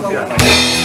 上